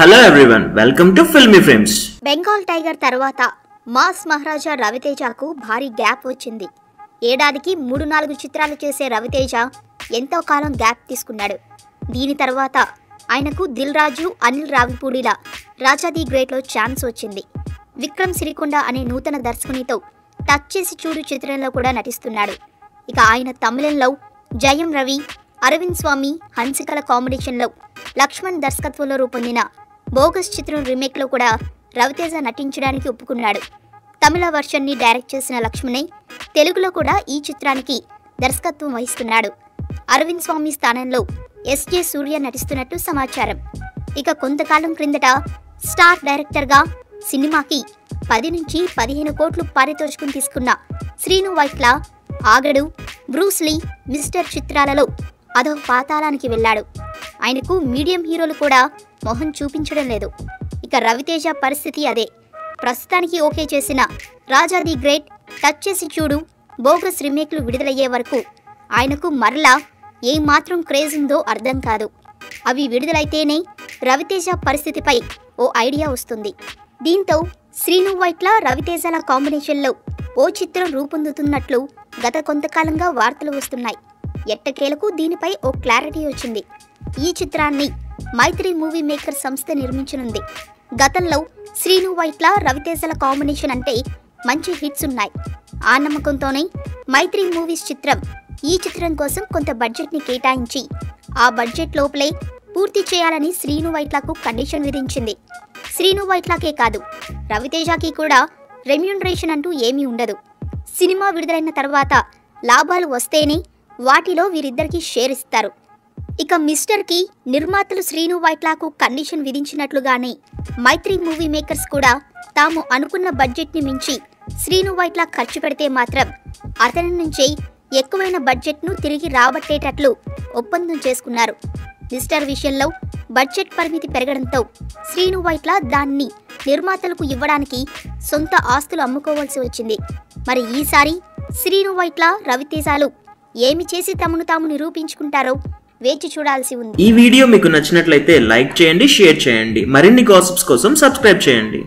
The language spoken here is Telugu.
Hello everyone welcome to filmy frames Bengal tiger తర్వాత మాస్ మహారాజా రవితేజకు భారీ గ్యాప్ వచ్చింది. ఏడాదికి మూడు నాలుగు చిత్రాలు చేసే రవితేజ ఎంతో కాలం గ్యాప్ తీసుకున్నాడు. దీని తర్వాత ఆయనకు దిల్ రాజు అనిల్ రావిపూడిల రాజా ది గ్రేట్లో ఛాన్స్ వచ్చింది. విక్రమ్ సిరికొండ అనే నూతన దర్శకునితో టచ్ చేసి చూడు చిత్రంలో కూడా నటిస్తున్నాడు. ఇక ఆయన తమిళంలో జయం రవి అరవింద్ స్వామి హన్సికల కాంబినేషన్లో లక్ష్మణ్ దర్శకత్వంలో రూపొందిన బోగస్ చిత్రం రీమేక్లో కూడా రవితేజ నటించడానికి ఒప్పుకున్నాడు. తమిళ వర్షన్ని డైరెక్ట్ చేసిన లక్ష్మణే తెలుగులో కూడా ఈ చిత్రానికి దర్శకత్వం వహిస్తున్నాడు. అరవింద్ స్వామి స్థానంలో ఎస్జే సూర్య నటిస్తున్నట్టు సమాచారం. ఇక కొంతకాలం క్రిందట స్టార్ డైరెక్టర్గా సినిమాకి పది నుంచి పదిహేను కోట్లు పారితోషికం తీసుకున్న Srinu Vaitla Aagadu Bruce Lee Mister చిత్రాలలో అదో పాతాళానికి వెళ్ళాడు. ఆయనకు మీడియం హీరోలు కూడా మొహం చూపించడం లేదు. ఇక రవితేజ పరిస్థితి అదే. ప్రస్తుతానికి ఓకే చేసిన రాజా ది గ్రేట్ టచ్ చేసి చూడు బోగస్ రీమేక్లు విడుదలయ్యే వరకు ఆయనకు మరలా ఏమాత్రం క్రేజ్ ఉందో అర్థం కాదు. అవి విడుదలైతేనే రవితేజ పరిస్థితిపై ఓ ఐడియా వస్తుంది. దీంతో శ్రీను వైట్ల రవితేజల కాంబినేషన్లో ఓ చిత్రం రూపొందుతున్నట్లు గత కొంతకాలంగా వార్తలు వస్తున్నాయి. ఎట్టకేలకు దీనిపై ఓ క్లారిటీ వచ్చింది. ఈ చిత్రాన్ని మైత్రి మూవీ మేకర్ సంస్థ నిర్మించనుంది. గతంలో శ్రీను వైట్ల రవితేజల కాంబినేషన్ అంటే మంచి హిట్స్ ఉన్నాయి. ఆ నమ్మకంతోనే మైత్రి మూవీస్ చిత్రం ఈ చిత్రం కోసం కొంత బడ్జెట్ని కేటాయించి ఆ బడ్జెట్ లోపలే పూర్తి చేయాలని శ్రీను వైట్లకు కండిషన్ విధించింది. శ్రీను వైట్లకే కాదు రవితేజకి కూడా రెమ్యూనరేషన్ అంటూ ఏమీ ఉండదు. సినిమా విడుదలైన తర్వాత లాభాలు వస్తేనే వాటిలో వీరిద్దరికీ షేర్ ఇస్తారు. ఇక మిస్టర్కి నిర్మాతలు శ్రీను వైట్లాకు కండిషన్ విధించినట్లుగానే మైత్రి మూవీ మేకర్స్ కూడా తాము అనుకున్న బడ్జెట్ని మించి శ్రీను వైట్లా ఖర్చు పెడితే మాత్రం అతని నుంచే ఎక్కువైన బడ్జెట్ను తిరిగి రాబట్టేటట్లు ఒప్పందం చేసుకున్నారు. మిస్టర్ విషయంలో బడ్జెట్ పరిమితి పెరగడంతో శ్రీను వైట్ల దాన్ని నిర్మాతలకు ఇవ్వడానికి సొంత ఆస్తులు అమ్ముకోవాల్సి వచ్చింది. మరి ఈసారి శ్రీను వైట్ల రవితేజాలు ఏమి చేసి తమను తాము నిరూపించుకుంటారో వేచి చూడాల్సి ఉంది. ఈ వీడియో మీకు నచ్చినట్లయితే లైక్ చేయండి షేర్ చేయండి. మరిన్ని గాసిప్స్ కోసం సబ్స్క్రైబ్ చేయండి.